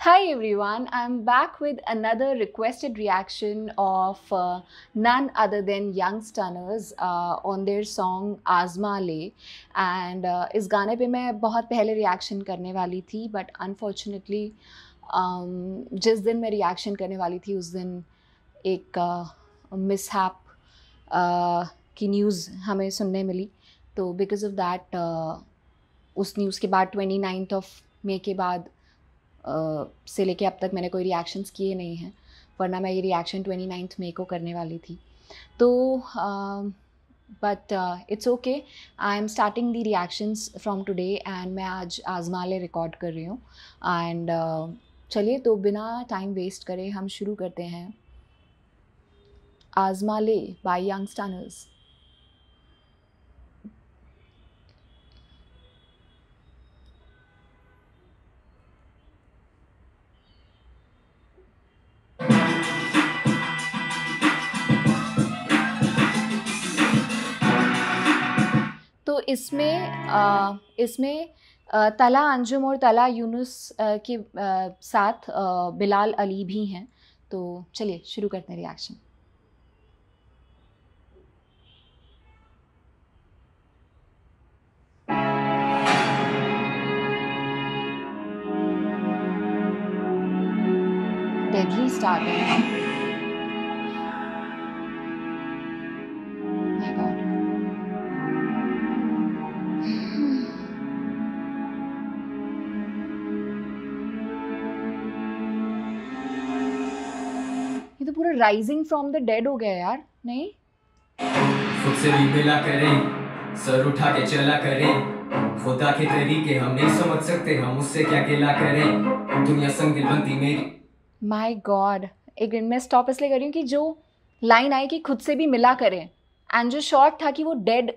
Hi everyone, I'm back with another requested reaction of uh, none other than Young Stunners uh, on their song Azma Le and uh, इस गाने पे मैं बहुत पहले reaction करने वाली थी बट अनफॉर्चुनेटली um, जिस दिन मैं रिएक्शन करने वाली थी उस दिन एक मिसहैप uh, की न्यूज़ हमें सुनने मिली तो बिकॉज़ ऑफ़ दैट उस न्यूज़ के बाद ट्वेंटी नाइन्थ ऑफ़ मे के बाद से लेके अब तक मैंने कोई रिएक्शंस किए नहीं हैं, वरना मैं ये रिएक्शन ट्वेंटी नाइन्थ मे को करने वाली थी। तो but it's okay I am starting the reactions from today and मैं आज आजमाले रिकॉर्ड कर रही हूँ। एंड चलिए तो बिना टाइम वेस्ट करें हम शुरू करते हैं। आजमाले बाय यंग स्टानर्स इसमें इसमें तला अंजुम और तला यूनुस के साथ बिलाल अली भी हैं। तो चलिए, शुरू करते हैं रिएक्शन डेडली स्टार्ट है राइजिंग फ्रॉम द डेड हो गया यार नहीं? खुद से भी मिला करें सर उठा के चला करें। खुदा के तरीके हम नहीं समझ सकते हम उससे क्या गिला करें? दुनिया संग दिल बनती मेरी। माय गॉड एक मिनट मैं स्टॉप इसलिए कर रही हूँ कि जो लाइन आई कि खुद से भी मिला करें। एंड जो शॉर्ट था कि वो डेड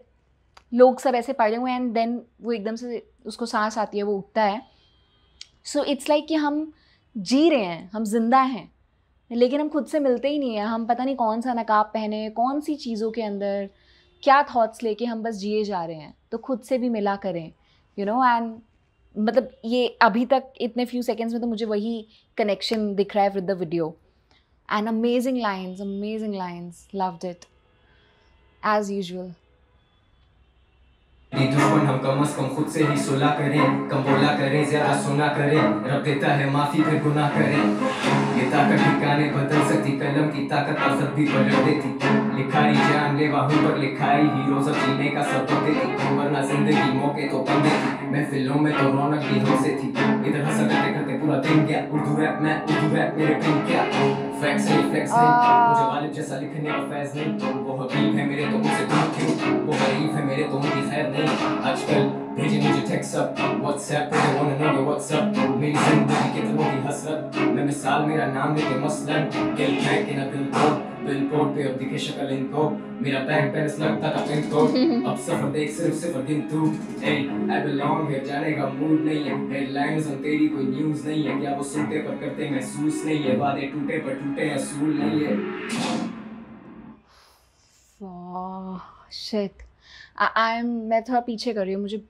लोग सब ऐसे पड़े हुए एंड देन वो एकदम से उसको सांस आती है वो उठता है। सो इट्स लाइक कि हम जी रहे हैं हम ज़िंदा हैं। लेकिन हम खुद से मिलते ही नहीं हैं। हम पता नहीं कौन सा नकाब पहने कौन सी चीज़ों के अंदर क्या थॉट्स लेके हम बस जिए जा रहे हैं। तो खुद से भी मिला करें यू नो एंड मतलब ये अभी तक इतने फ्यू सेकेंड्स में तो मुझे वही कनेक्शन दिख रहा है with the video and amazing lines amazing lines loved it as usual दुश्मन हम कम अज कम खुद से ही सुला करें कम बोला करें ज़्यादा सुना करें। रब देता है माफ़ी फिर गुनाह करें। ये ताकत ठिकाने बदल सकती, कलम की ताकत असद भी पलट देती। लिखाई जान ले वाहू पर लिखाई हीरो सब जीने का सबक देती। वरना ज़िंदगी मौके तो कम देती। महफिलों में तो रौनक भी हमसे थी। इधर हंसा करते पूरा दिन गया। उर्दू रैप मैं उर्दू रैप मेरे पिन क्या? फैक्स नहीं फ्लेक्स नहीं मुझे गालिब जैसा लिखने का फैज नहीं वो हबीब है मेरे तो मुझसे दूर क्यों वो गरीब है मेरे तो उनकी खैर नहीं। आजकल भेजे मुझे टेक्स अप व्हाट्सएप पे want to know your WhatsApp मेरी ज़िंदगी कितनों की हसरत। मैं मिसाल, मेरा नाम लेके मसलन। गिल बैक इन अ तोड़ बोर्ड पे अब दिखे शक्ल इनको। मेरा लगता था अब सफ़र देख सिर्फ़ दिन तू। ए आई बिलोंग है जाने का मूड नहीं है। हेडलाइंस तेरी कोई न्यूज़ नहीं है। क्या वो सुनते पर करते महसूस नहीं है? वादे टूटे पर टूटे, असूल नहीं है। आई एम मैं थोड़ा पीछे कर रही हूँ। मुझे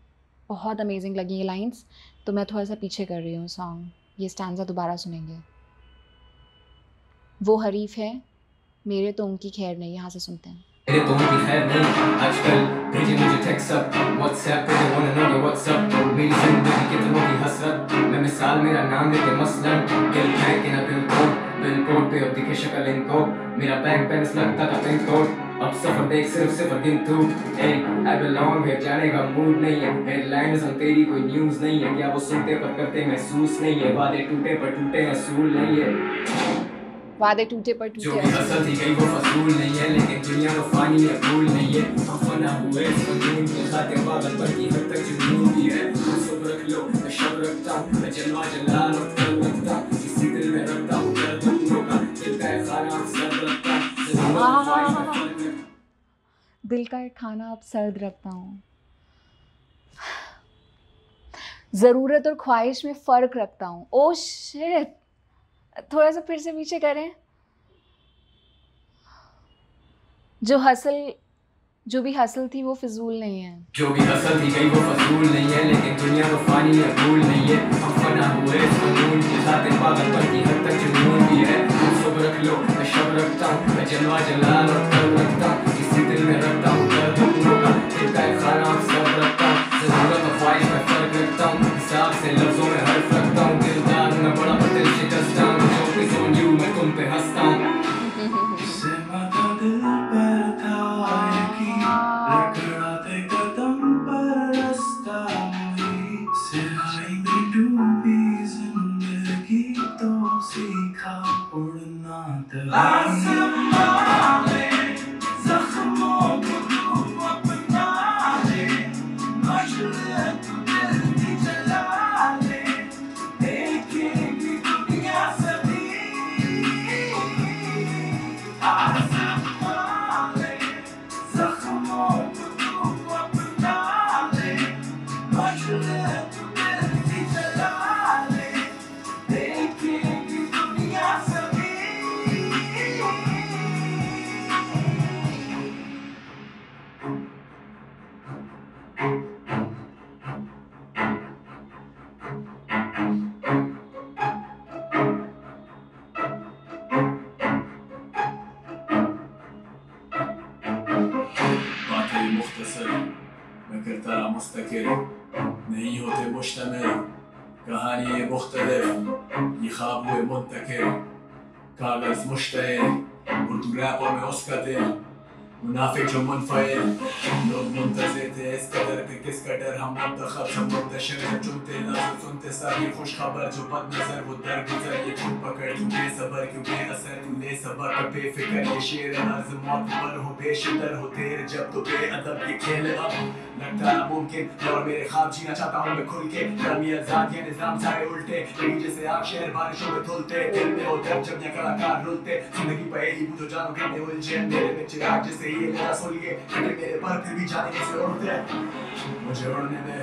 बहुत अमेजिंग लगी ये लाइंस तो मैं थोड़ा सा पीछे कर रही हूँ सॉन्ग ये स्टैंडा दोबारा सुनेंगे। वो हरीफ है। मेरे तो उनकी खैर नहीं, यहाँ से सुनते हैं। मेरे तो उनकी खैर नहीं, आजकल भेजे मुझे टेक्स्ट अप व्हाट्सएप पे वांट नो योर व्हाट्सएप मेरी ज़िंदगी कितनों की हसरत, मैं मिसाल मेरा नाम लेके मसलन। दिल फेंक ना दिल तोड़ बिल बोर्ड पे अब दिखे शक्ल इनको। मेरा बैंक बैलेंस लगता था पिन कोड अब सफ़र देख सिर्फ़ सिर्फ़ दिन तू ए आई बिलोंग है जाने का मूड नहीं है। हेडलाइंस हम तेरी कोई न्यूज़ नहीं है। क्या वो सुनते पर करते महसूस नहीं है? वादे टूटे पर टूटे असूल नहीं है। वादे टूटे पर टूटे भी असल थी कहीं वो फसूल नहीं है लेकिन दुनिया में फानी है भूल नहीं है। हम फना हुए जुनून के खाते पागल पर की हद तक जुनून भी है सब रख लो मैं शब रखता मैं जलवा जला रखता हूँ इसी दिल में रखता हूँ दर्द दुखों का दिल का खाना सब रखता दिल का एक खाना अब सर्द रखता हूँ। ज़रूरत और ख्वाहिश में फ़र्क रखता हूँ। Oh shit. थोड़ा सा फिर से पीछे करें। जो हसल जो भी हसल थी वो फिजूल नहीं है। जो भी हसल थी गई वो फजूल नहीं है, लेकिन दुनिया तो फानी है भूल नहीं है। हम फना हुए कानून के साथ पागलपन की हद तक जुनून भी है। तुम सब रख लो, मैं शब रखता हूँ, मैं जलवा जलाल और कल रखता हूँ। इसी दिल में रखता हूँ, दर्द अपनों का दिल का एक खाना सब रखता हूँ। ज़रूरत और ख्वाहिश में फ़र्क रखता हूँ, हिसाब से लफ्जों में लड़खड़ाते मुनाफिक जो मुनफिल लोग मुंतजिर थे इस कदर हम मुंतखब सब मुंतशिर हैं चुनते नज़र सुनते सभी खुश खबर जो बद नज़र वो दर गुजर ये खुद पकड़ तू बेसबर क्यों बेअसर तू ले सबर का बेफिक्र ये शेर अर्ज़ मौत पर हो बेशतर हो तेरे जब तो बेअदब ये खेल अब लगता नामुमकिन और मेरे ख्वाब जीना चाहता हूँ मैं खुल के। गर्मी आज़ाद, ये निज़ाम सारे उल्टे। लगी जैसे आग शहर बारिशों में धुलते। दिल में हो दर्द जब ये कलाकार रुलते। ज़िंदगी पहेली बुझो जानो कितने उलझे। मेरे में चिराग जैसे ये मेरा सोलिए मेरे पर फिर भी जाने कैसे उड़ते मुझे उड़ने दे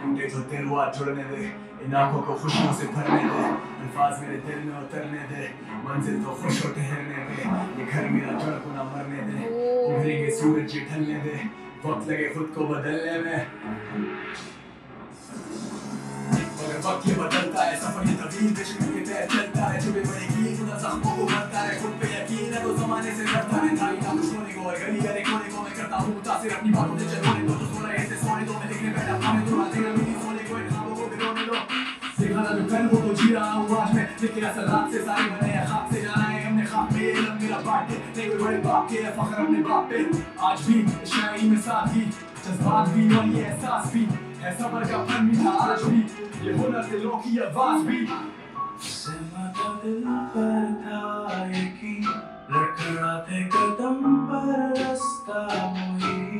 टूटे तो तेरे वो हाथ जुड़ने दे इन आँखों को खुशियों से भरने दे अल्फाज मेरे दिल में उतरने दे मंजिल तो खुश हो ठहरने दे ये घर मेरा जड़ को ना मरने दे उभरेंगे सूरज ये दे वक्त लगे खुद को बदलने में ये बदलता है सफ़र ये तवील बिजली के पैर चलता है जो बेबड़ेगी खुदा जख्मों को भरता है खुद पे यकीन है तो जमाने से को को करता हूँ अपनी बातों से चलोने जो जो कल वो तो जी रहा हूँ। आज मैं लेकिन असल रात से सारी बने हैं खाक से जाना है हमने खाक पे इल्म मेरा बांटे। नहीं कोई बड़े बाप के है, फख्र अपने बाप पे। आज भी शायरी में सादगी जज्बात भी और ये एहसास भी। है सबर का फन मीठा आज भी। ये हुनर दिलों की आवाज़ भी। दिल पर था यकीन लड़खड़ाते कदम पर रास्ता हुई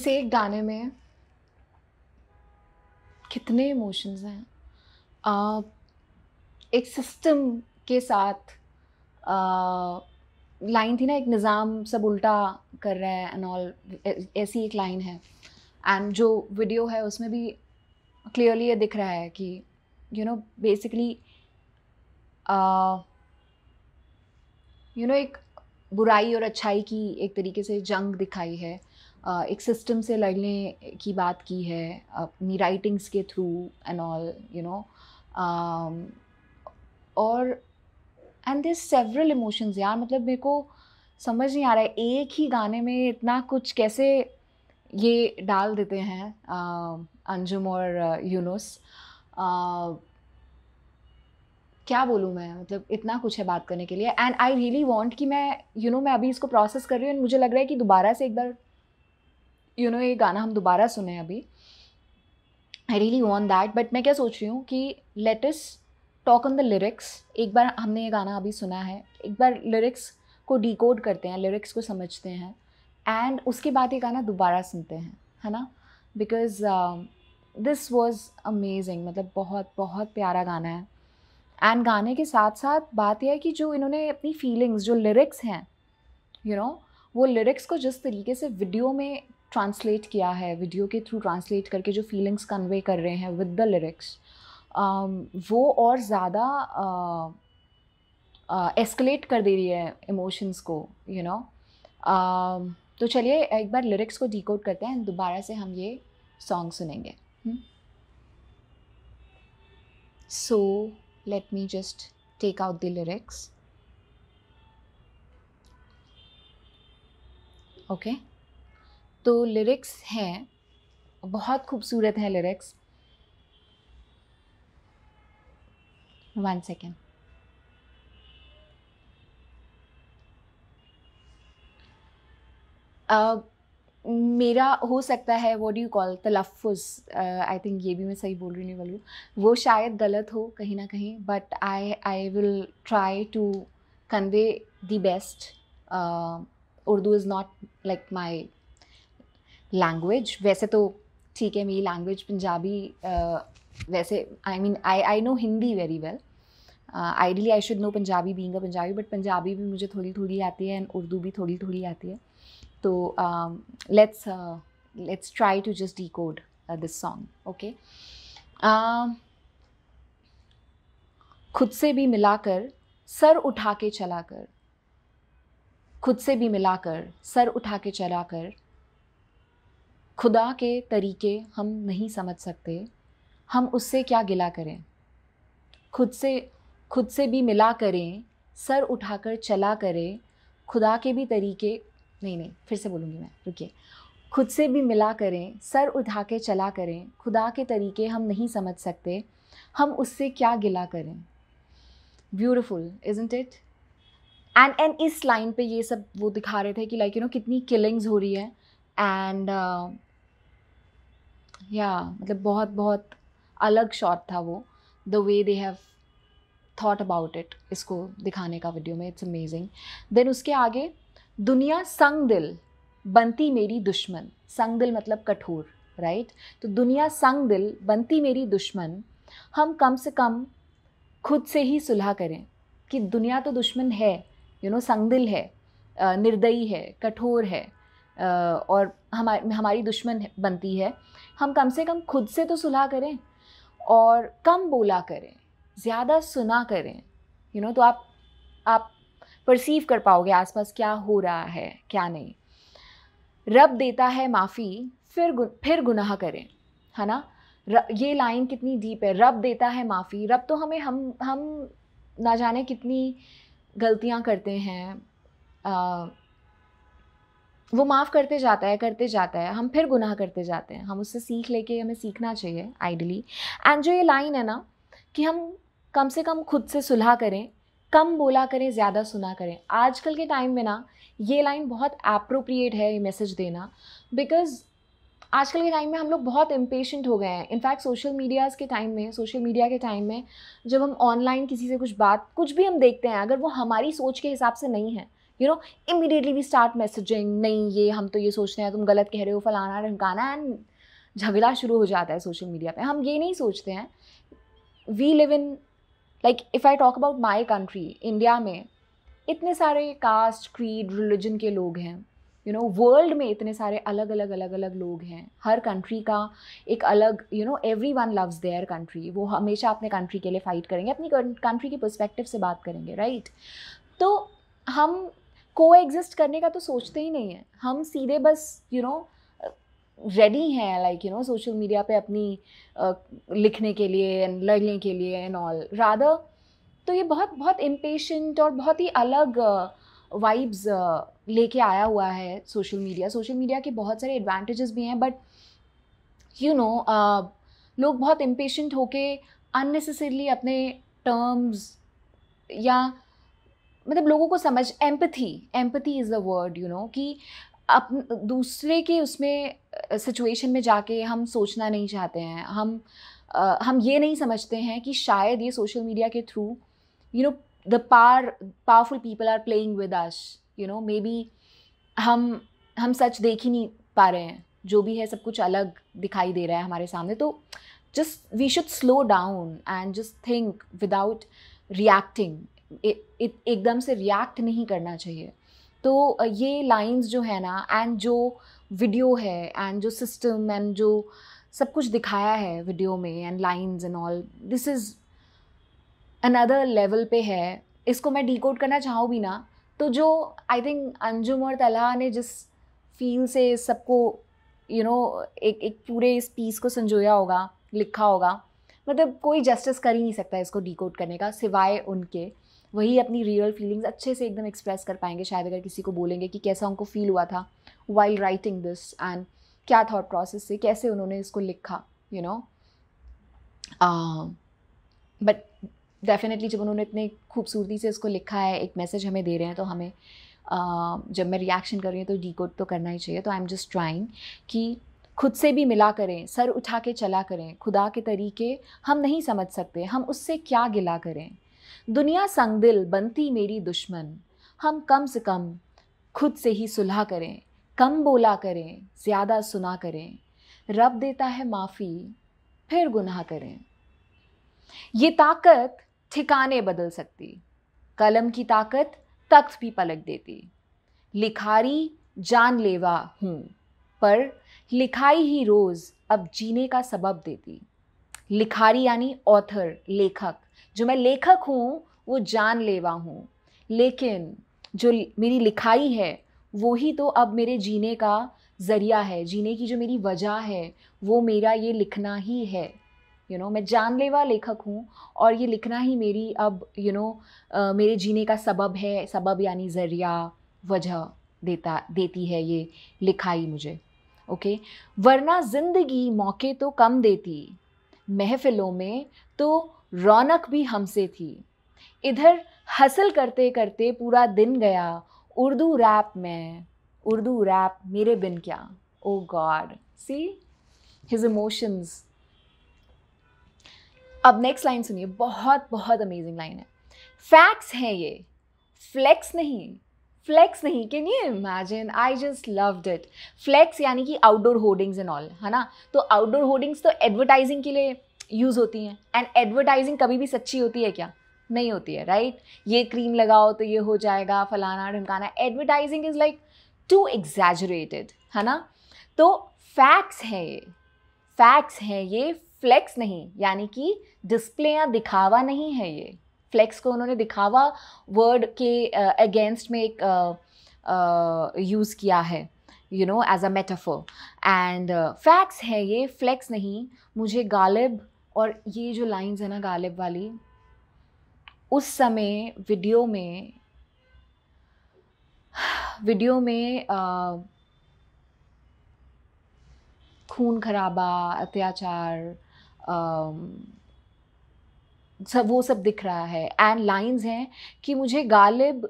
इस एक गाने में कितने इमोशंस हैं। आ, एक सिस्टम के साथ लाइन थी ना एक निज़ाम सब उल्टा कर रहा है एंड ऑल ऐसी एक लाइन है। एंड जो वीडियो है उसमें भी क्लियरली ये दिख रहा है कि you know basically you know एक बुराई और अच्छाई की एक तरीके से जंग दिखाई है। एक सिस्टम से लड़ने की बात की है अपनी राइटिंग्स के through and all you know और एंड दिस सेवरल इमोशंस यार मतलब मेरे को समझ नहीं आ रहा है एक ही गाने में इतना कुछ कैसे ये डाल देते हैं uh, अंजुम और यूनुस। uh, क्या बोलूँ मैं मतलब इतना कुछ है बात करने के लिए। एंड आई रियली वांट कि मैं यू you नो know, मैं अभी इसको प्रोसेस कर रही हूँ एंड मुझे लग रहा है कि दोबारा से एक बार यू नो ये गाना हम दोबारा सुने अभी। I really want that but मैं क्या सोच रही हूँ कि let's talk on the lyrics एक बार हमने ये गाना अभी सुना है। एक बार लिरिक्स को डिकोड करते हैं लिरिक्स को समझते हैं एंड उसके बाद ये गाना दोबारा सुनते हैं है ना? बिकॉज़ दिस वॉज़ अमेजिंग मतलब बहुत बहुत प्यारा गाना है। एंड गाने के साथ साथ बात यह है कि जो इन्होंने अपनी फीलिंग्स जो लिरिक्स हैं यू you नो know, वो लिरिक्स को जिस तरीके से वीडियो में ट्रांसलेट किया है वीडियो के थ्रू ट्रांसलेट करके जो फीलिंग्स कन्वे कर रहे हैं विद द लिरिक्स वो और ज़्यादा एस्केलेट कर दे रही है इमोशंस को यू नो know? तो चलिए एक बार लिरिक्स को डिकोड करते हैं, दोबारा से हम ये सॉन्ग। सुनेंगे so let me just take out the lyrics okay तो लिरिक्स हैं, बहुत खूबसूरत हैं लिरिक्स वन सेकेंड मेरा हो सकता है वॉट यू कॉल तलफ़ आई थिंक ये भी मैं सही बोल रही नहीं बोल वो शायद गलत हो कहीं ना कहीं but I I will try to convey the best Urdu is not like my language वैसे तो ठीक है, मेरी लैंग्वेज पंजाबी वैसे I mean I I know Hindi very well ideally I should know Punjabi being a Punjabi but Punjabi भी मुझे थोड़ी थोड़ी आती है एंड उर्दू भी थोड़ी थोड़ी आती है. तो let's let's try to just decode this song okay खुद से भी मिलाकर सर उठा के चला कर खुद से भी मिलाकर सर उठा के चला कर खुदा के तरीके हम नहीं समझ सकते, हम उससे क्या गिला करें? खुद से खुद से भी मिला करें, सर उठाकर चला करें, खुदा के भी तरीके, नहीं नहीं, फिर से बोलूँगी मैं, रुकिए। खुद से भी मिला करें, सर उठा के चला करें, खुदा के तरीके हम नहीं समझ सकते, हम उससे क्या गिला करें? Beautiful isn't it and and इस लाइन पे ये सब वो दिखा रहे थे कि लाइक यू नो कितनी किलिंग्स हो रही है। एंड या मतलब बहुत बहुत अलग शॉट था वो. The way they have thought about it इसको दिखाने का वीडियो में इट्स अमेजिंग देन उसके आगे, दुनिया संग दिल, बनती मेरी दुश्मन. संग दिल मतलब कठोर राइट right? तो दुनिया संग दिल, बनती मेरी दुश्मन, हम कम से कम खुद से ही सुलह करें कि दुनिया तो दुश्मन है यू नो संग दिल है निर्दयी है, कठोर है और हमारी हमारी दुश्मन बनती है। हम कम से कम खुद से तो सुलह करें और कम बोला करें ज़्यादा सुना करें। यू you नो know, तो आप आप परसीव कर पाओगे आसपास क्या हो रहा है क्या नहीं। रब देता है माफ़ी फिर गु, फिर गुनाह करें है ना? ये लाइन कितनी डीप है। रब देता है माफ़ी। रब तो हमें हम हम ना जाने कितनी गलतियाँ करते हैं वो माफ़ करते जाता है, करते जाता है, हम फिर गुनाह करते जाते हैं। हम उससे सीख लेके हमें सीखना चाहिए आइडली एंड जो ये लाइन है ना, कि हम कम से कम खुद से सुलह करें, कम बोला करें, ज़्यादा सुना करें। आजकल के टाइम में ना, ये लाइन बहुत अप्रोप्रिएट है ये मैसेज देना। बिकॉज़ आजकल के टाइम में हम लोग बहुत इम्पेशेंट हो गए हैं। इनफैक्ट सोशल मीडियाज़ के टाइम में सोशल मीडिया के टाइम में, जब हम ऑनलाइन किसी से कुछ बात, कुछ भी हम देखते हैं, अगर वो हमारी सोच के हिसाब से नहीं है you know immediately we start messaging नहीं, ये हम तो ये सोचते हैं, तुम गलत कह रहे हो, फलाना ढमकाना एंड झगड़ा शुरू हो जाता है सोशल मीडिया पे। हम ये नहीं सोचते हैं। We live in like if I talk about my country India में इतने सारे कास्ट क्रीड रिलीजन के लोग हैं। यू नो वर्ल्ड में इतने सारे अलग अलग अलग अलग लोग हैं। हर कंट्री का एक अलग you know everyone loves their country वो हमेशा अपने कंट्री के लिए फ़ाइट करेंगे, अपनी कंट्री के परस्पेक्टिव से बात करेंगे राइट right? तो हम को एग्जिस्ट करने का तो सोचते ही नहीं है। हम सीधे बस यू नो रेडी हैं like you know social media पे अपनी uh, लिखने के लिए एंड लड़ने के लिए एंड ऑल रादर तो ये बहुत बहुत इम्पेशेंट और बहुत ही अलग वाइब्स uh, लेके आया हुआ है सोशल मीडिया सोशल मीडिया के बहुत सारे एडवांटेजेस भी हैं बट यू नो लोग बहुत इम्पेशेंट होके अननेसेसरली अपने टर्म्स या मतलब लोगों को समझ empathy empathy is the word you know कि अप दूसरे के उसमें सिचुएशन में जाके हम सोचना नहीं चाहते हैं। हम uh, हम ये नहीं समझते हैं कि शायद ये सोशल मीडिया के through you know the par powerful people are playing with us you know maybe हम हम सच देख ही नहीं पा रहे हैं। जो भी है सब कुछ अलग दिखाई दे रहा है हमारे सामने। तो just we should slow down and just think without reacting एकदम से रिएक्ट नहीं करना चाहिए। तो ये लाइंस जो है ना एंड जो वीडियो है एंड जो सिस्टम एंड जो सब कुछ दिखाया है वीडियो में and lines and all this is another level पे है। इसको मैं डिकोड करना चाहूँ भी ना तो जो आई थिंक अंजुम और तला ने जिस फील से सबको यू नो एक एक पूरे इस पीस को संजोया होगा, लिखा होगा मतलब कोई जस्टिस कर ही नहीं सकता इसको डिकोड करने का, सिवाय उनके। वही अपनी रियल फीलिंग्स अच्छे से एकदम एक्सप्रेस कर पाएँगे शायद अगर किसी को बोलेंगे कि कैसा उनको फील हुआ था वाइल राइटिंग दिस एंड क्या थाट प्रोसेस से कैसे उन्होंने इसको लिखा यू नो बट डेफिनेटली जब उन्होंने इतने खूबसूरती से इसको लिखा है एक मैसेज हमें दे रहे हैं तो हमें uh, जब मैं रिएक्शन कर रही हूँ तो डी तो करना ही चाहिए। तो आई एम जस्ट ट्राइंग कि खुद से भी मिला करें सर उठा के चला करें खुदा के तरीके हम नहीं समझ सकते हम उससे क्या गिला करें? दुनिया संगदिल बनती मेरी दुश्मन। हम कम से कम खुद से ही सुलह करें, कम बोला करें, ज़्यादा सुना करें। रब देता है माफ़ी, फिर गुनाह करें। ये ताकत ठिकाने बदल सकती, कलम की ताकत तख्त भी पलट देती। लिखारी जानलेवा हूँ, पर लिखाई ही रोज़ अब जीने का सबब देती। लिखारी यानी ऑथर लेखक जो मैं लेखक हूँ वो जानलेवा हूँ। लेकिन जो मेरी लिखाई है वो ही तो अब मेरे जीने का ज़रिया है। जीने की जो मेरी वजह है वो मेरा ये लिखना ही है। यू you नो know, मैं जानलेवा लेखक हूँ और ये लिखना ही मेरी अब यू you नो know, मेरे जीने का सबब है। सबब यानी ज़रिया वजह देता देती है ये लिखाई मुझे। Okay okay? वरना ज़िंदगी मौके तो कम देती। महफ़िलों में तो रौनक भी हमसे थी। इधर हसल करते करते पूरा दिन गया। उर्दू रैप में। उर्दू रैप मेरे बिन क्या? Oh God see his emotions अब नेक्स्ट लाइन सुनिए। बहुत बहुत अमेजिंग लाइन है। फैक्ट्स हैं ये। फ्लेक्स नहीं। फ्लेक्स नहीं। Can you imagine I just loved it flex यानी कि आउटडोर होर्डिंग्स एंड ऑल है ना? तो आउटडोर होर्डिंग्स तो एडवर्टाइजिंग के लिए यूज़ होती हैं। एंड एडवर्टाइजिंग कभी भी सच्ची होती है क्या? नहीं होती है राइट right? ये क्रीम लगाओ तो ये हो जाएगा फलाना ढमकाना। Advertising is like too exaggerated है ना? तो फैक्ट्स है ये। फैक्ट्स हैं ये फ्लेक्स नहीं यानी कि डिस्प्ले या दिखावा नहीं है ये। फ्लेक्स को उन्होंने दिखावा वर्ड के अगेंस्ट uh, में एक यूज़ uh, uh, किया है you know as a metaphor and facts है ये फ्लेक्स नहीं। मुझे गालिब और ये जो लाइंस है ना गालिब वाली, उस समय वीडियो में वीडियो में खून खराबा, अत्याचार सब वो सब दिख रहा है। एंड लाइंस हैं कि मुझे गालिब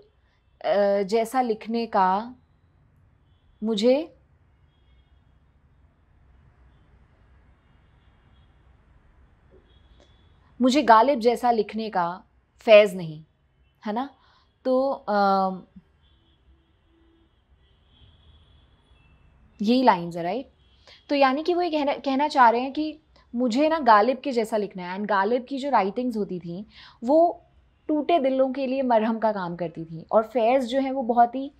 जैसा लिखने का मुझे मुझे गालिब जैसा लिखने का फैज़ नहीं है ना? तो यही लाइन्स है राइट तो यानी कि वो ये कहना कहना चाह रहे हैं कि मुझे ना गालिब के जैसा लिखना है एंड गालिब की जो राइटिंग्स होती थी वो टूटे दिलों के लिए मरहम का काम करती थी और फैज़ जो है वो बहुत ही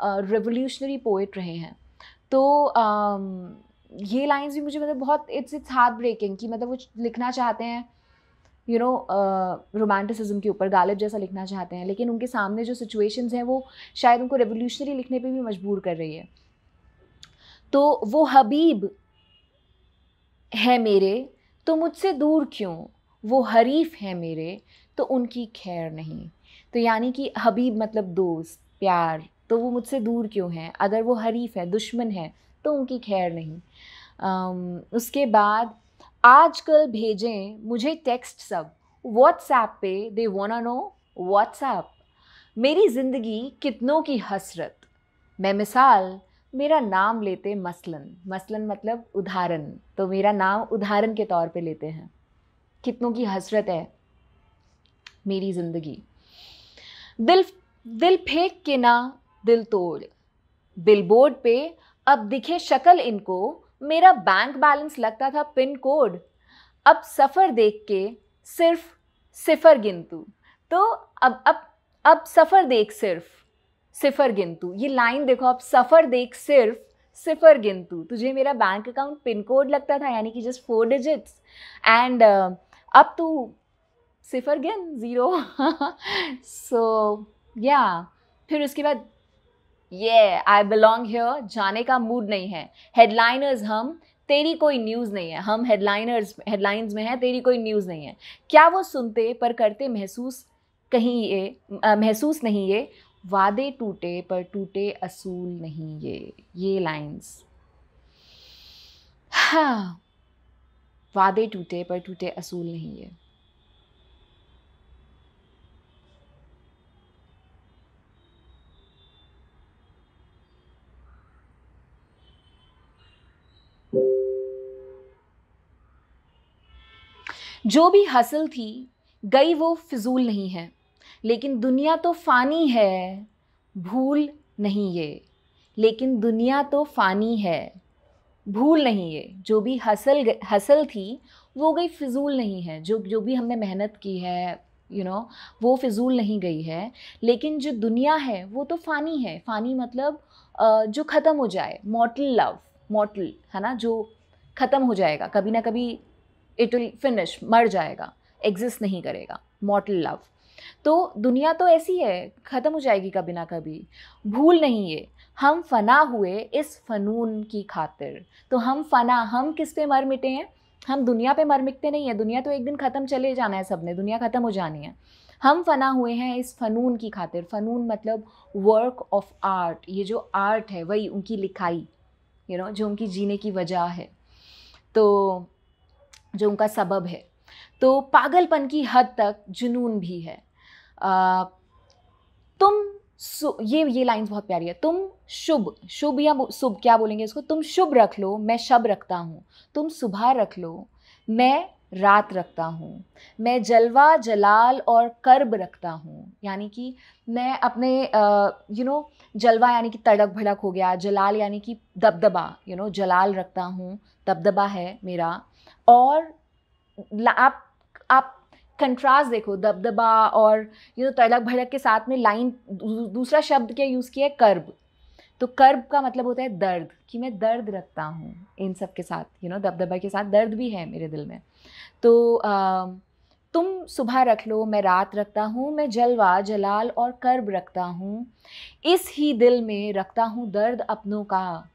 रिवोल्यूशनरी पोइट रहे हैं। तो uh, ये लाइंस भी मुझे मतलब बहुत इट्स इट्स हार्ट ब्रेकिंग कि मतलब वो लिखना चाहते हैं यू नो रोमांटिसिज्म के ऊपर, गालिब जैसा लिखना चाहते हैं, लेकिन उनके सामने जो सिचुएशंस हैं, वो शायद उनको रेवोल्यूशनरी लिखने पे भी मजबूर कर रही है। तो वो हबीब है मेरे तो मुझसे दूर क्यों? वो हरीफ है मेरे तो उनकी खैर नहीं। तो यानी कि हबीब मतलब दोस्त, प्यार तो वो मुझसे दूर क्यों हैं? अगर वो हरीफ है, दुश्मन है तो उनकी खैर नहीं। उसके बाद आजकल भेजें मुझे टेक्स्ट सब। व्हाट्सएप पे दे वाना नो व्हाट्सएप मेरी ज़िंदगी कितनों की हसरत। मैं मिसाल, मेरा नाम लेते मसलन। मसलन मतलब उदाहरण। तो मेरा नाम उदाहरण के तौर पे लेते हैं। कितनों की हसरत है मेरी ज़िंदगी। दिल दिल फेंक के ना दिल तोड़। बिलबोर्ड पे अब दिखे शक्ल इनको। मेरा बैंक बैलेंस लगता था पिन कोड अब सफ़र देख के सिर्फ़ सिफर गिनतू। तो अब अब अब सफ़र देख सिर्फ़ सिफर गिनतू। ये लाइन देखो, अब सफ़र देख सिर्फ़ सिफर गिनतू। तुझे मेरा बैंक अकाउंट पिन कोड लगता था, यानी कि जस्ट फोर डिजिट्स एंड अब तू सिफर गिन ज़ीरो सो या फिर उसके बाद ये आई बिलोंग हियर जाने का मूड नहीं है। हेडलाइनर्स हम, तेरी कोई न्यूज़ नहीं है। हम हेडलाइनर्स हेडलाइंस में हैं, तेरी कोई न्यूज़ नहीं है। क्या वो सुनते पर करते महसूस कहीं ये महसूस नहीं ये? वादे टूटे पर टूटे असूल नहीं ये। ये लाइंस हाँ। वादे टूटे पर टूटे असूल नहीं ये। जो भी हसल थी गई वो फिजूल नहीं है। लेकिन दुनिया तो फ़ानी है भूल नहीं ये। लेकिन दुनिया तो फ़ानी है भूल नहीं ये। जो भी हसल हसल थी वो गई फिजूल नहीं है। जो जो भी हमने मेहनत की है यू you नो know, वो फिजूल नहीं गई है। लेकिन जो दुनिया है वो तो फ़ानी है। फ़ानी मतलब जो ख़त्म हो जाए। मॉटल लव मॉटल है ना? जो ख़त्म हो जाएगा। कभी ना कभी इट विल फिनिश मर जाएगा एग्जिस्ट नहीं करेगा मॉटल लव तो दुनिया तो ऐसी है ख़त्म हो जाएगी कभी ना कभी. भूल नहीं ये हम फना हुए इस फ़नून की खातिर. तो हम फना हम किस पे मर मिटे हैं? हम दुनिया पे मर मिटते नहीं हैं दुनिया तो एक दिन ख़त्म चले जाना है सबने दुनिया ख़त्म हो जानी है. हम फना हुए हैं इस फ़नून की खातिर. फ़नून मतलब वर्क ऑफ़ आर्ट ये जो आर्ट है वही उनकी लिखाई यू you नो know, जो उनकी जीने की वजह है. तो जो उनका सबब है। तो पागलपन की हद तक जुनून भी है। आ, तुम ये ये लाइंस बहुत प्यारी है। तुम शुभ शुभ या शुभ क्या बोलेंगे इसको? तुम शुभ रख लो मैं शब रखता हूँ। तुम सुबह रख लो मैं रात रखता हूँ। मैं जलवा जलाल और कर्ब रखता हूँ। यानी कि मैं अपने यू नो जलवा यानी कि तड़क भड़क हो गया जलाल यानी कि दबदबा यू नो जलाल रखता हूँ। दबदबा है मेरा। और आप आप कंट्रास्ट देखो दबदबा और यू नो तड़क भड़क के साथ में लाइन दूसरा शब्द क्या यूज़ किया है? कर्ब। तो कर्ब का मतलब होता है दर्द कि मैं दर्द रखता हूँ इन सब के साथ यू नो दबदबा के साथ दर्द भी है मेरे दिल में। तो आ, तुम सुबह रख लो मैं रात रखता हूँ मैं जलवा जलाल और कर्ब रखता हूँ। इस ही दिल में रखता हूँ दर्द अपनों का।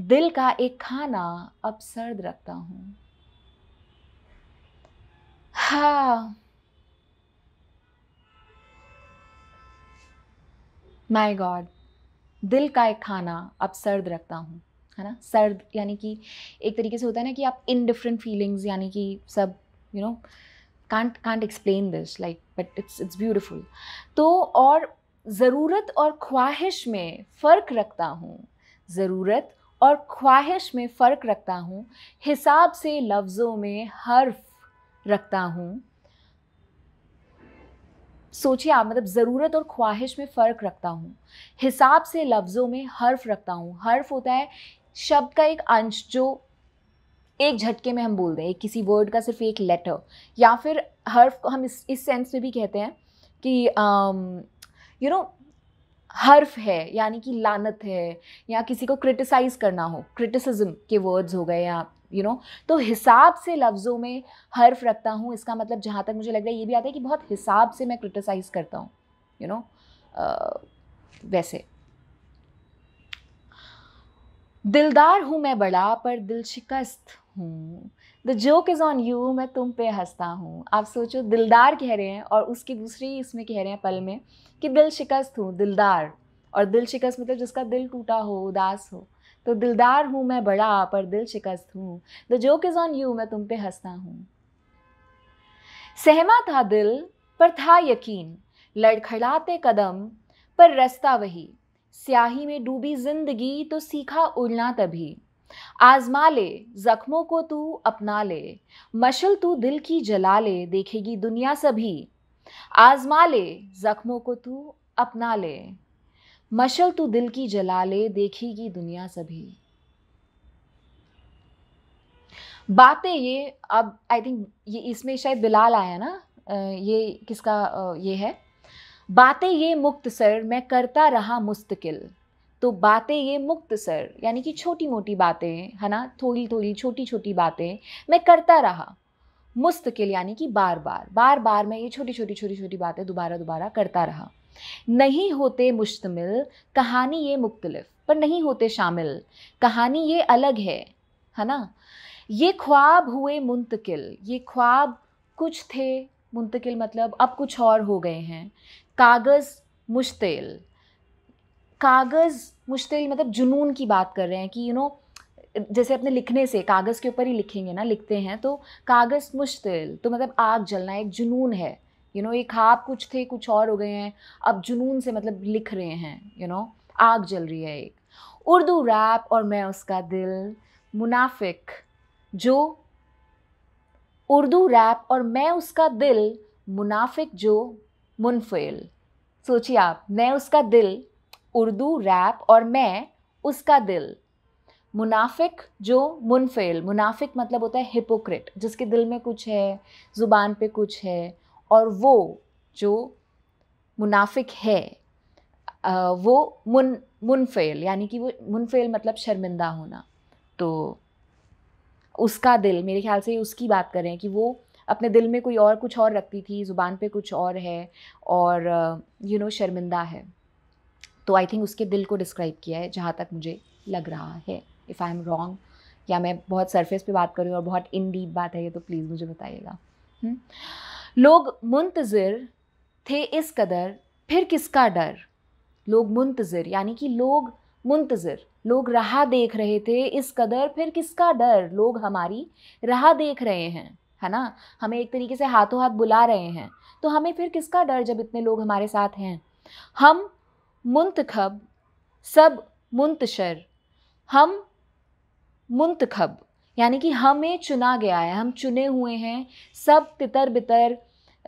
दिल का एक खाना अब सर्द रखता हूँ। हाँ माय गॉड दिल का एक खाना अब सर्द रखता हूँ, है ना? सर्द यानी कि एक तरीके से होता है ना कि आप इन डिफरेंट फीलिंग्स यानी कि सब you know can't can't explain this like but it's it's beautiful तो और ज़रूरत और ख्वाहिश में फ़र्क रखता हूँ, ज़रूरत और ख्वाहिश में फ़र्क रखता हूँ, हिसाब से लफ्ज़ों में हर्फ रखता हूँ। सोचिए आप मतलब ज़रूरत और ख्वाहिश में फ़र्क रखता हूँ। हिसाब से लफ्ज़ों में हर्फ रखता हूँ। हर्फ होता है शब्द का एक अंश जो एक झटके में हम बोल दें किसी वर्ड का सिर्फ़ एक लेटर या फिर हर्फ को हम इस इस सेंस में भी कहते हैं कि यू नो हर्फ है, यानी कि लानत है या किसी को क्रिटिसाइज़ करना हो। क्रिटिसिज्म के वर्ड्स हो गए या यू नो तो हिसाब से लफ्ज़ों में हर्फ रखता हूँ, इसका मतलब जहाँ तक मुझे लग रहा है, ये भी आता है कि बहुत हिसाब से मैं क्रिटिसाइज़ करता हूँ यू नो वैसे। दिलदार हूँ मैं बड़ा, पर दिल शिकस्त हूँ। The joke is on you मैं तुम पे हंसता हूँ। आप सोचो, दिलदार कह रहे हैं और उसकी दूसरी इसमें कह रहे हैं पल में कि दिल शिकस्त हूँ, दिलदार। और दिल शिकस्त मतलब जिसका दिल टूटा हो, उदास हो। तो दिलदार हूँ मैं बड़ा, पर दिल शिकस्त हूँ। The joke is on you मैं तुम पे हंसता हूँ। सहमा था दिल, पर था यकीन। लड़खड़ाते कदम, पर रास्ता वही। स्याही में डूबी ज़िंदगी तो सीखा उड़ना तभी। आजमा ले, जख्मों को तू अपना ले। मशल तू दिल की जला ले, देखेगी दुनिया सभी। आजमा ले, जख्मों को तू अपना ले। मशल तू दिल की जला ले देखेगी दुनिया सभी। बातें ये, अब आई थिंक ये इसमें शायद बिलाल आया ना? ये किसका ये है? बातें ये मुक्त सर, मैं करता रहा मुस्तकिल। तो बातें ये मुक्त सर, यानी कि छोटी मोटी बातें, है ना? थोड़ी थोड़ी, छोटी छोटी बातें, मैं करता रहा मुस्तकिल, यानी कि बार बार। बार बार मैं ये छोटी छोटी छोटी छोटी बातें दोबारा दोबारा करता रहा। नहीं होते मुश्तमिल, कहानी ये मुख्तलिफ़, पर नहीं होते शामिल, कहानी ये अलग है है ना? ये ख्वाब हुए मुंतकिल, ये ख्वाब कुछ थे, मुंतकिल मतलब अब कुछ और हो गए हैं। कागज़ मुश्तिल कागज़ मुश्तिल मतलब जुनून की बात कर रहे हैं कि यू नो जैसे अपने लिखने से, कागज़ के ऊपर ही लिखेंगे ना, लिखते हैं तो कागज़ मुश्तिल तो मतलब आग जलना एक जुनून है। यू नो एक खाब कुछ थे, कुछ और हो गए हैं, अब जुनून से मतलब लिख रहे हैं यू नो आग जल रही है एक। उर्दू रैप और मैं उसका दिल मुनाफिक, जो उर्दू रैप और मैं उसका दिल मुनाफिक, जो मुनफिल। सोचिए आप, मैं उसका दिल, उर्दू रैप और मैं उसका दिल मुनाफिक, जो मुनफिल। मुनाफिक मतलब होता है हिपोक्रेट जिसके दिल में कुछ है, ज़ुबान पे कुछ है और वो जो मुनाफिक है वो मुन मुनफिल यानी कि वो मुनफिल मतलब शर्मिंदा होना। तो उसका दिल मेरे ख्याल से उसकी बात करें कि वो अपने दिल में कोई और कुछ और रखती थी ज़ुबान पे कुछ और है और यू नो know, शर्मिंदा है। तो आई थिंक उसके दिल को डिस्क्राइब किया है जहाँ तक मुझे लग रहा है। इफ़ आई एम रॉन्ग या मैं बहुत सरफेस पे बात करूँ और बहुत इन डीप बात है ये तो प्लीज़ मुझे बताइएगा। हम्म? लोग मुंतज़र थे इस कदर, फिर किसका डर? लोग मुंतज़र, यानी कि लोग मुंतज़र। लोग राह देख रहे थे इस कदर, फिर किसका डर? लोग हमारी राह देख रहे हैं, है ना? हमें एक तरीके से हाथों हाथ बुला रहे हैं। तो हमें फिर किसका डर जब इतने लोग हमारे साथ हैं? हम मुंतखब, सब मुंतशर। हम मुंतखब, यानी कि हमें चुना गया है, हम चुने हुए हैं, सब तितर बितर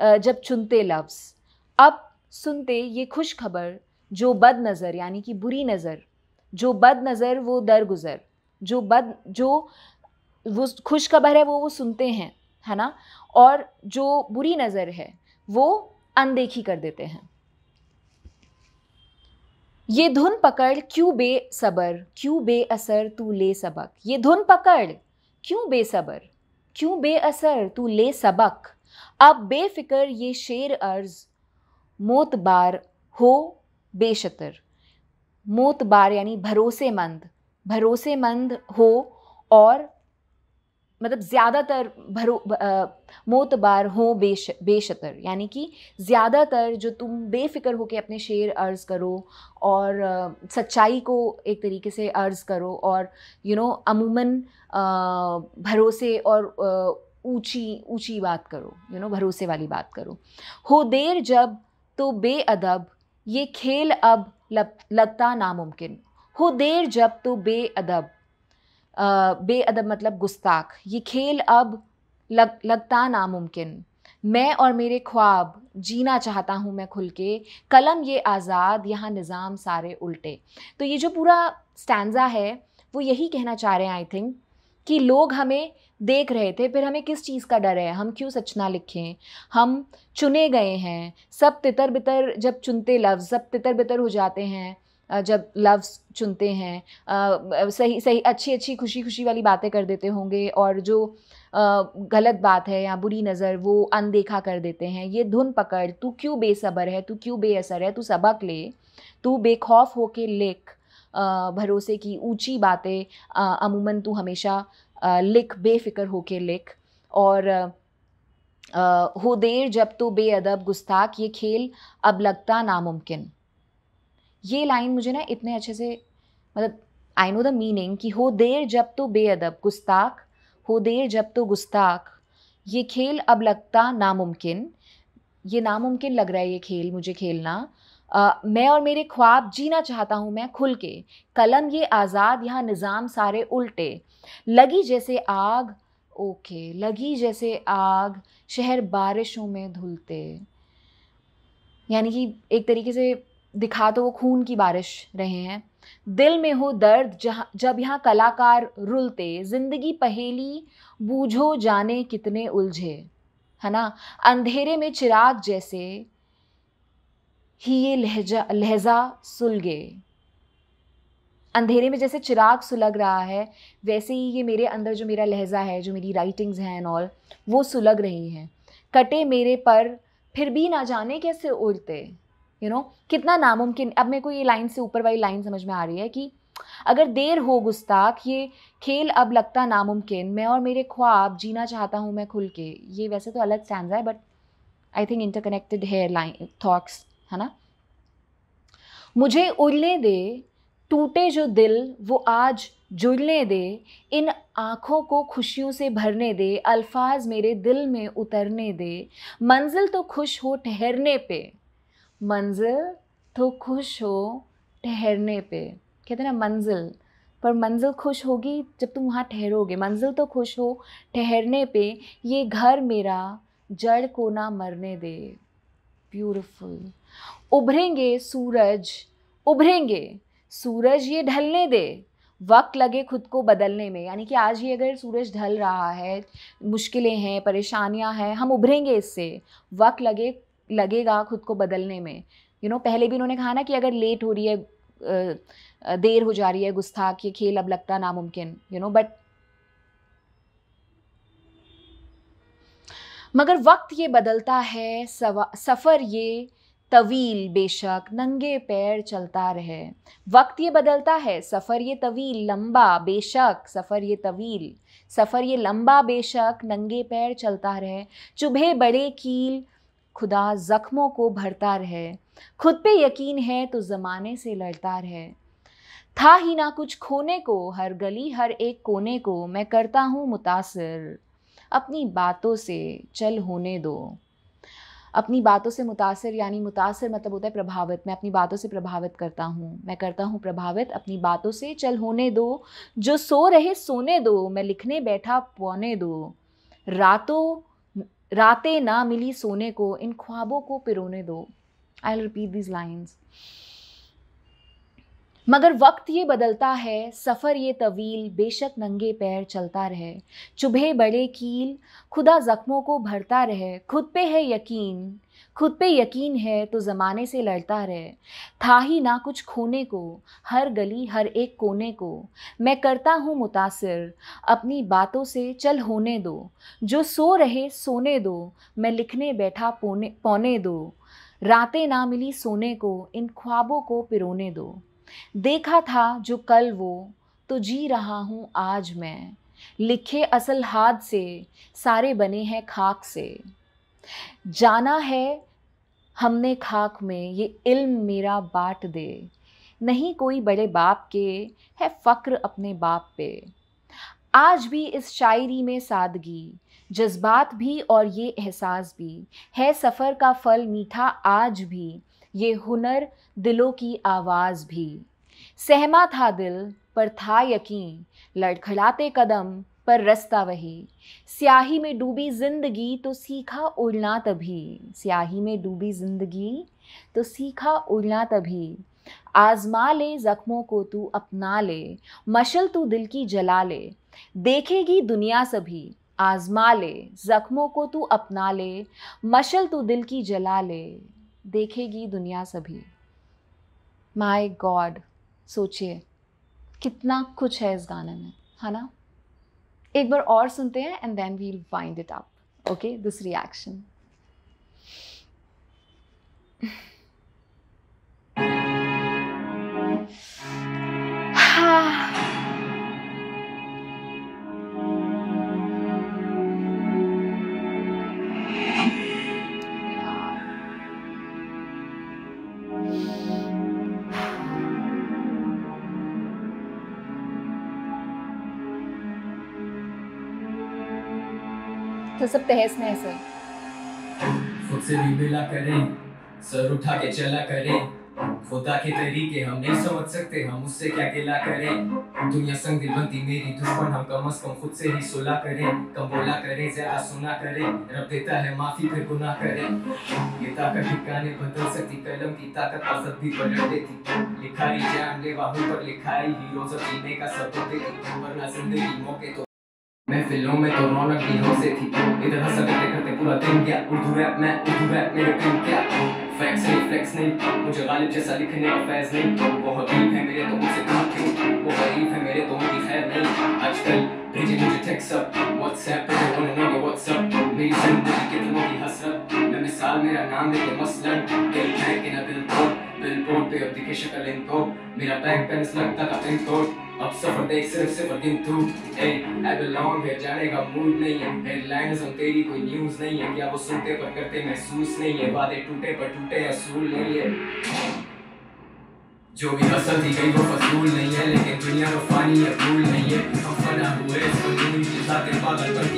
जब चुनते लफ्ज़। अब सुनते ये खुश खबर जो बद नज़र यानी कि बुरी नज़र। जो बद नज़र वो दरगुज़र। जो बद, जो, वो खुश खबर है, वो वो सुनते हैं, है ना? और जो बुरी नज़र है, वो अनदेखी कर देते हैं। ये धुन पकड़ क्यों बेसबर? क्यों बेअसर तू ले सबक? ये धुन पकड़ क्यों बेसबर? क्यों बेअसर तू ले सबक? अब बेफिक्र ये शेर अर्ज़, मोतबार हो बेशतर। मोतबार यानी भरोसेमंद भरोसेमंद हो और मतलब ज़्यादातर भरो मोतबार हो बेश, बेशतर। यानी कि ज़्यादातर जो तुम बेफ़िक्र होकर अपने शेर अर्ज़ करो और सच्चाई को एक तरीके से अर्ज़ करो और यू नो अमूमन भरोसे और ऊँची ऊँची बात करो यू नो भरोसे वाली बात करो। हो देर जब तो बेअदब, ये खेल अब लगता नामुमकिन। हो देर जब तो बेअदब बेअदब मतलब गुस्ताख। ये खेल अब लग, लगता नामुमकिन। मैं और मेरे ख्वाब, जीना चाहता हूँ मैं खुल के। कलम ये आज़ाद, यहाँ निज़ाम सारे उल्टे। तो ये जो पूरा स्टैंडा है, वो यही कहना चाह रहे हैं आई थिंक कि लोग हमें देख रहे थे, फिर हमें किस चीज़ का डर है? हम क्यों सच ना लिखें? हम चुने गए हैं। सब तितर बितर जब चुनते लफ्ज़, सब तितर बितर हो जाते हैं जब लफ्ज़ चुनते हैं सही सही अच्छी अच्छी खुशी खुशी वाली बातें कर देते होंगे और जो गलत बात है या बुरी नज़र, वो अनदेखा कर देते हैं। ये धुन पकड़, तू क्यों बेसबर है? तू क्यों बेअसर है? तू सबक ले, तू बेखौफ हो के लिख। भरोसे की ऊँची बातें अमूमन तू हमेशा लिख, बेफिक्र हो के लिख। और हो देर जब तो बेअदब गुस्ताख, ये खेल अब लगता नामुमकिन। ये लाइन मुझे ना इतने अच्छे से मतलब आई नो द मीनिंग कि हो देर जब तो बेअदब गुस्ताख, हो देर जब तो गुस्ताख, ये खेल अब लगता नामुमकिन। ये नामुमकिन लग रहा है ये खेल, मुझे खेलना। Uh, मैं और मेरे ख्वाब जीना चाहता हूँ मैं खुल के। कलम ये आज़ाद यहाँ निज़ाम सारे उल्टे। लगी जैसे आग ओके लगी जैसे आग शहर बारिशों में धुलते। यानी कि एक तरीके से दिखा तो वो खून की बारिश रहे हैं। दिल में हो दर्द जहाँ जब यहाँ कलाकार रुलते ज़िंदगी पहेली बूझो जाने कितने उलझे। है ना? अंधेरे में चिराग जैसे ही ये लहजा लहजा सुलगे अंधेरे में जैसे चिराग सुलग रहा है, वैसे ही ये मेरे अंदर जो मेरा लहजा है, जो मेरी राइटिंग्स हैं एंड ऑल वो सुलग रही हैं। कटे मेरे पर, फिर भी ना जाने कैसे उड़ते। You you know know? कितना नामुमकिन। अब मेरे को ये लाइन से ऊपर वाली लाइन समझ में आ रही है कि अगर देर हो गुस्ताख, ये खेल अब लगता नामुमकिन। मैं और मेरे ख्वाब, जीना चाहता हूँ मैं खुल के। ये वैसे तो अलग स्टैंड है बट आई थिंक इंटरकनेक्टेड है लाइन थॉट्स है ना? मुझे उड़ने दे, टूटे जो दिल, वो आज जुड़ने दे, इन आँखों को खुशियों से भरने दे, अल्फाज मेरे दिल में उतरने दे। मंजिल तो खुश हो ठहरने पे, मंजिल तो खुश हो ठहरने पे। कहते ना, मंजिल, पर मंजिल खुश होगी जब तुम वहाँ ठहरोगे। मंजिल तो खुश हो ठहरने पे, ये घर मेरा, जड़ को ना मरने दे। ब्यूटिफुल। उभरेंगे सूरज उभरेंगे सूरज ये ढलने दे वक्त लगे खुद को बदलने में। यानी कि आज ही अगर सूरज ढल रहा है मुश्किलें हैं परेशानियाँ हैं हम उभरेंगे इससे वक्त लगे लगेगा खुद को बदलने में। यू you नो know, पहले भी उन्होंने कहा ना कि अगर लेट हो रही है देर हो जा रही है गुस्ताख ये खेल अब लगता नामुमकिन। यू नो बट मगर वक्त ये बदलता है सफ़र ये तवील बेशक नंगे पैर चलता रहे। वक्त ये बदलता है, सफ़र ये तवील लंबा बेशक, सफ़र ये तवील, सफ़र ये लंबा बेशक नंगे पैर चलता रहे। चुभे बड़े कील खुदा ज़ख्मों को भरता रहे। खुद पे यकीन है तो ज़माने से लड़ता रहे। था ही ना कुछ खोने को, हर गली हर एक कोने को, मैं करता हूँ मुतासर। अपनी बातों से चल होने दो। अपनी बातों से मुतासर, यानी मुतासर मतलब होता है प्रभावित। मैं अपनी बातों से प्रभावित करता हूँ। मैं करता हूँ प्रभावित। अपनी बातों से चल होने दो। जो सो रहे सोने दो। मैं लिखने बैठा पौने दो। रातों, रातें ना मिली सोने को, इन ख्वाबों को पिरोने दो। आई रिपीट दीज लाइन्स मगर वक्त ये बदलता है, सफ़र ये तवील, बेशक नंगे पैर चलता रहे। चुभे बड़े कील, खुदा ज़ख्मों को भरता रहे। खुद पे है यकीन, खुद पे यकीन है तो ज़माने से लड़ता रहे। था ही ना कुछ खोने को, हर गली, हर एक कोने को। मैं करता हूँ मुतासर, अपनी बातों से चल होने दो। जो सो रहे सोने दो, मैं लिखने बैठा पौने पौने दो। रातें ना मिली सोने को, इन ख्वाबों को पिरोने दो। देखा था जो कल वो तो जी रहा हूँ आज मैं। लिखे असल हाथ से, सारे बने हैं खाक से। जाना है हमने खाक में, ये इल्म मेरा बांट दे। नहीं कोई बड़े बाप के, है फ़क्र अपने बाप पे। आज भी इस शायरी में सादगी, जज्बात भी और ये एहसास भी। है सफ़र का फल मीठा आज भी ये हुनर दिलों की आवाज़ भी। सहमा था दिल पर था यकीन, लड़खड़ाते कदम पर रास्ता वही। स्याही में डूबी ज़िंदगी तो सीखा उड़ना तभी। स्याही में डूबी ज़िंदगी तो सीखा उड़ना तभी। आजमा ले जख्मों को तू अपना ले, मशल तू दिल की जला ले। देखेगी दुनिया सभी, आजमा ले, जख्मों को तू अपना ले, मशल तू दिल की जला ले। देखेगी दुनिया सभी। माय गॉड सोचिए, कितना कुछ है इस गाने में, है ना? एक बार और सुनते हैं and then we'll wind it up okay this reaction सब तहस नहस है खुद से भी मिला करें, सर उठा के चला करें। खुदा के तरीके हम नहीं समझ सकते, हम उससे क्या गिला करें? दुनिया संग दिल बनती मेरी दुश्मन, हम कम अज कम खुद से ही सुलह करें कम बोला करें, जरा सुना करें। रब देता है माफ़ी, फिर गुनाह करें। ये ताकत ठिकाने बदल सकती, कलम की ताकत आफत भी पलट देती। लिखाई जान ले वाहू पर लिखाई हीरो सब जीने का सबक देती वरना ज़िंदगी मौके तो महफिलों में तो रौनक हो से थी। इधर हंसा करते पूरा दिन गया। उर्दू रैप मैं उर्दू रैप मेरे दिन क्या। फैक्स नहीं नहीं। मुझे गालिब जैसा लिखने का फैज नहीं। वो हबीब है मेरे तो मुझसे कम क्यों? वो गरीब है मेरे तो उनकी खैर नहीं। आजकल भेजे मुझे टेक्स्ट अप व्हाट्सएप पे वो नो ये व्हाट्सएप मेरी ज़िंदगी के दिलों की हसरत। मैं मिसाल मेरा नाम लेके मसलन। दिल फेंक के ना दिल तोड़ अब दिखे शक्ल इनको मेरा बैक पेंस लगता था। कोड अब सफ़र देख, सिर्फ़ सिर्फ़ गिन तू, ए आई बिलोंग जाने का मूड नहीं है। हेडलाइंस तेरी कोई न्यूज़ नहीं है क्या वो सुनते पर करते महसूस नहीं है। वादे टूटे पर टूटे असूल नहीं है। जो भी हसल थी गई वो फजूल नहीं है, लेकिन दुनिया में है भूल नहीं है। हम फना हुए पागल पर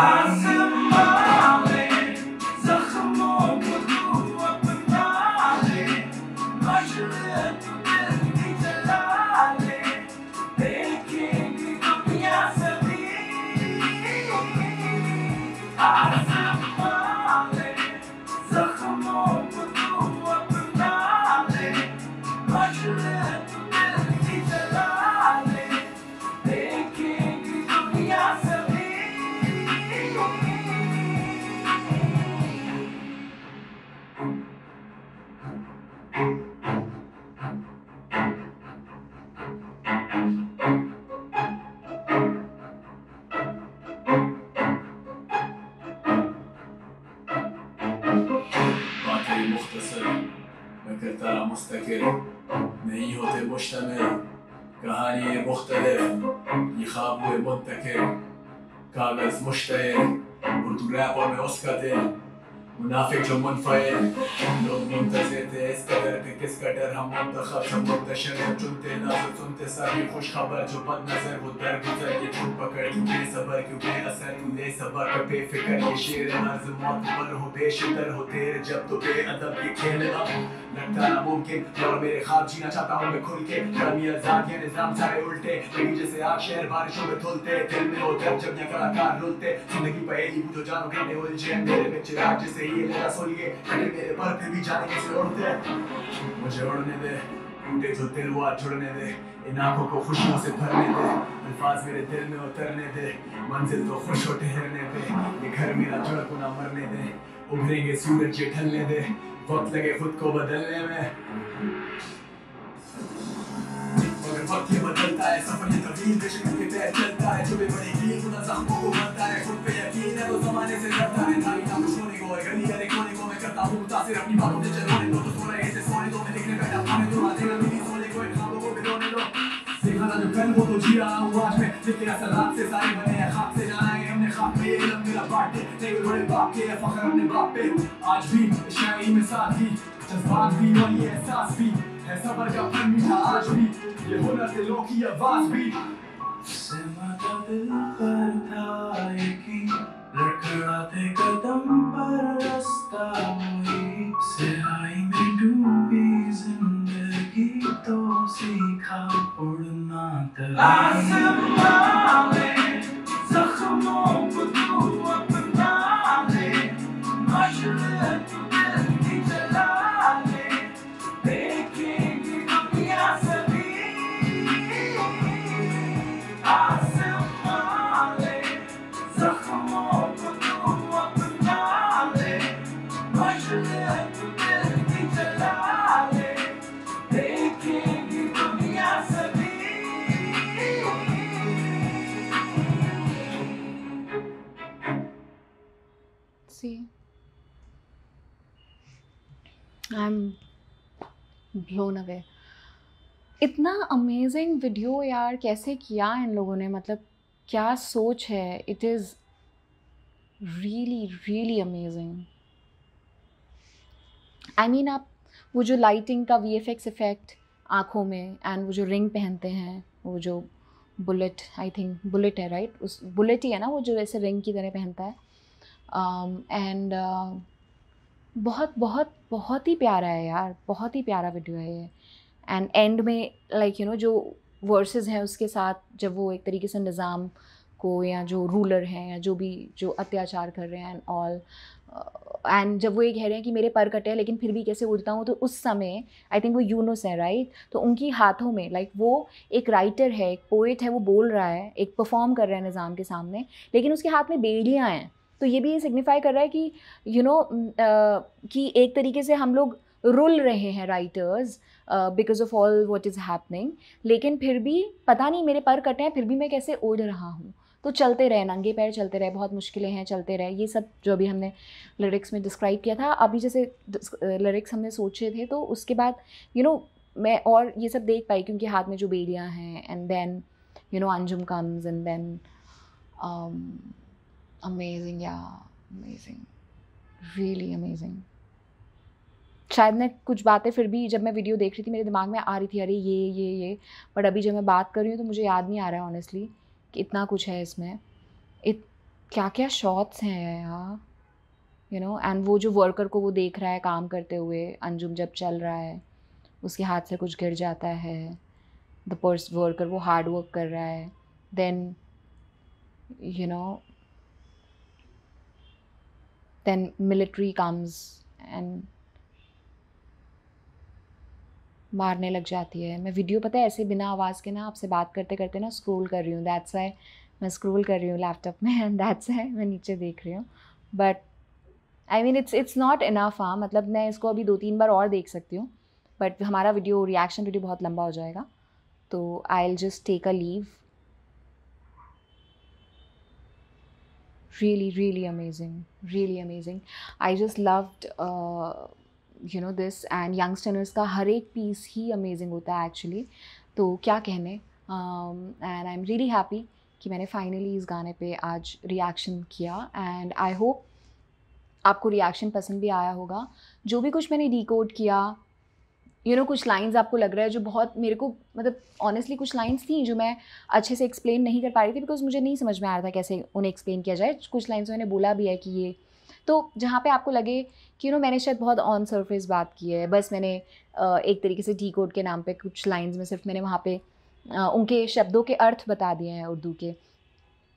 आसमां रहा नहीं होते मुश्तम कहानी मुख्तलिफ़ ये खाब हुए कागज़ मुश्तर उर्दू रैप और मैं उसका दिल जो मुनफिल लोग मुंतजिर थे इस कदर कि किस कदर हम मुंतखब, सब मुंतशिर हैं, चुनते नाजुक सुनते सभी खुश खबर जो बद नज़र वो दर गुजर ये छुप पकड़ क्यों बेसबर, क्यों बेअसर तू ले सबर का बेफिक्र ये शेर अर्ज़ मौत पर हो, बेशितर हो, तेरे जब तो बेअदब ये खेल अब लगता नामुमकिन और मेरे ख्वाब जीना चाहता हूँ मैं खुल के। कलमी आज़ाद ये निज़ाम सारे उल्टे मेरी जैसे आग शहर बारिशों में धुलते, दिल में हो दर्द जब यहाँ कलाकार रुलते, ज़िंदगी पहेली बुझो जानो, कहने उलझे, मेरे में चिराग जैसे ये लगा सोइए कटे मेरे पर भी जाने कैसे उड़ते मुझे उड़ने दे, टूटे जो दिल आज जुड़ने दे। इन आँखों को खुशियों से भरने दे। अल्फाज मेरे दिल में उतरने दे। मंजिल तो खुश हो ठहरने पे ये घर मेरा जुड़ को ना मरने दे। उभरेंगे सूरज ये ढलने दे। वक्त लगे खुद को बदलने में। वक्त ये बदलता है। सफ़र ये तवील बेशक के पैर चलता है। जो भी बड़ेगी खुदा जख्मों को भरता है। खुद पे यकीन है, वो जमाने से डरता है। थारी ना कुछ होने को है गली गली कोने को मैं करता हूँ मुतासिर अपनी बातों से चलोने दो तो सो रहे थे सोने दो मैं लिखने बैठा था मैं तो आ जाएगा मेरी सोने को इन ख्वाबों को भिगोने दो देखा था जो कल वो तो जी रहा हूँ आज मैं जितने असरात से सारे बने हैं खाक से है हमने खाक पे ये इल्म मेरा बांटे नहीं वो बड़े बाप के है फखर अपने बाप पे आज भी शायरी में साथ ही जज्बात भी और ये एहसास भी है सबर का फन मीठा आज भी ये हुनर दिलों की आवाज़ भी सिमटा दिल पर था यकीन लड़खड़ाते कदम पर रास्ता हुई सिहाई में डूबी ज़िंदगी तो सीखा उड़ना आसमां में जख्मों को तू See. एम ब्लोन अवे इतना अमेजिंग वीडियो यार, कैसे किया इन लोगों ने? मतलब क्या सोच है? It is really really amazing I mean आप वो जो लाइटिंग का वी एफ़ एक्स इफ़ेक्ट आँखों में एंड वो जो रिंग पहनते हैं, वो जो बुलेट आई थिंक बुलेट है राइट right? उस बुलेट ही है ना, वो जो ऐसे रिंग की तरह पहनता है। एंड um, uh, बहुत बहुत बहुत ही प्यारा है यार बहुत ही प्यारा वीडियो है ये एंड एंड में लाइक यू नो जो वर्सेस हैं उसके साथ जब वो एक तरीके से निज़ाम को या जो रूलर हैं या जो भी जो अत्याचार कर रहे हैं एंड ऑल एंड जब वो ये कह रहे हैं कि मेरे पर कटे हैं लेकिन फिर भी कैसे उड़ता हूँ तो उस समय आई थिंक वो यूनोस है राइट right? तो उनकी हाथों में लाइक like, वो एक राइटर है एक पोइट है वो बोल रहा है एक परफॉर्म कर रहा है निज़ाम के सामने लेकिन उसके हाथ में बेड़ियाँ हैं तो ये भी ये सिग्निफाई कर रहा है कि यू you नो know, कि एक तरीके से हम लोग रुल रहे हैं writers because of all what is happening लेकिन फिर भी पता नहीं मेरे पर कटे हैं फिर भी मैं कैसे उड़ रहा हूँ? तो चलते रहे नंगे पैर चलते रहे बहुत मुश्किलें हैं चलते रहे। ये सब जो अभी हमने लिरिक्स में डिस्क्राइब किया था अभी जैसे लिरिक्स हमने सोचे थे तो उसके बाद यू you नो know, मैं और ये सब देख पाई क्योंकि हाथ में जो बेलियाँ हैं and then you know Anjum comes and then amazing या अमेजिंग रियली अमेजिंग शायद मैं कुछ बातें फिर भी जब मैं वीडियो देख रही थी, मेरे दिमाग में आ रही थी, अरे ये ये ये। बट अभी जब मैं बात कर रही हूँ तो मुझे याद नहीं आ रहा है ऑनेस्टली कि इतना कुछ है इसमें। इत क्या क्या शॉट्स हैं यार। यू नो एंड वो जो वर्कर को वो देख रहा है काम करते हुए, अंजुम जब चल रहा है, उसके हाथ से कुछ गिर जाता है। द पर्स वर्कर वो हार्ड वर्क कर रहा है। Then you know then military comes and मारने लग जाती है। मैं वीडियो पता है ऐसे बिना आवाज़ के ना आपसे बात करते करते ना स्क्रोल कर रही हूँ। दैट्स वाई मैं स्क्रोल कर रही हूँ लैपटॉप में एंड दैट्स है मैं नीचे देख रही हूँ। But I mean it's it's not enough हाँ। मतलब मैं इसको अभी दो तीन बार और देख सकती हूँ। बट हमारा वीडियो रिएक्शन वीडियो बहुत लंबा हो जाएगा। तो I'll just take a leave really really amazing really amazing. I just loved you know this and youngsters का हर एक पीस ही अमेजिंग होता है एक्चुअली तो क्या कहने? And I am really happy कि मैंने फाइनली इस गाने पे आज रिएक्शन किया एंड आई होप आपको रिएक्शन पसंद भी आया होगा. जो भी कुछ मैंने डिकोड किया यू नो कुछ लाइंस आपको लग रहा है जो बहुत मेरे को मतलब ऑनेस्टली कुछ लाइंस थी जो मैं अच्छे से एक्सप्लेन नहीं कर पा रही थी बिकॉज़ मुझे नहीं समझ में आ रहा था कैसे उन्हें एक्सप्लेन किया जाए। कुछ लाइन्स मैंने बोला भी है कि ये। तो जहाँ पे आपको लगे कि यू नो मैंने शायद बहुत ऑन सरफेस बात की है बस मैंने एक तरीके से टी कोड के नाम पे कुछ लाइंस में सिर्फ़ मैंने वहाँ पे उनके शब्दों के अर्थ बता दिए हैं उर्दू के।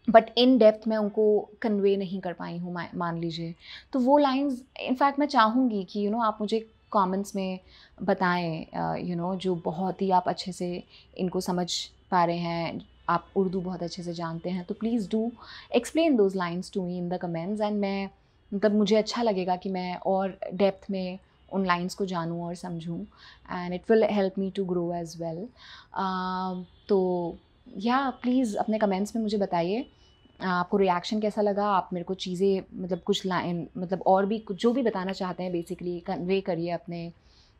बट इन डेप्थ मैं उनको कन्वे नहीं कर पाई हूँ मान लीजिए। तो वो लाइंस इनफैक्ट मैं चाहूँगी कि यू you नो know, आप मुझे कमेंट्स में बताएँ यू नो जो बहुत ही आप अच्छे से इनको समझ पा रहे हैं, आप उर्दू बहुत अच्छे से जानते हैं तो please do explain those lines to me in the comments and मैं मतलब मुझे अच्छा लगेगा कि मैं और डेप्थ में उन लाइंस को जानूँ और समझूँ and it will help me to grow as well तो या प्लीज़ अपने कमेंट्स में मुझे बताइए। आपको रिएक्शन कैसा लगा? आप मेरे को चीज़ें मतलब कुछ लाइन मतलब और भी कुछ जो भी बताना चाहते हैं बेसिकली कन्वे करिए अपने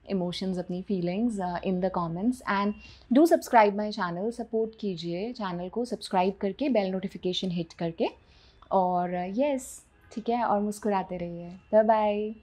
इमोशंस अपनी feelings in the comments and do subscribe my channel support कीजिए चैनल को. सब्सक्राइब करके बेल नोटिफिकेशन हिट करके. और यस ठीक है? और मुस्कुराते रहिए. Bye bye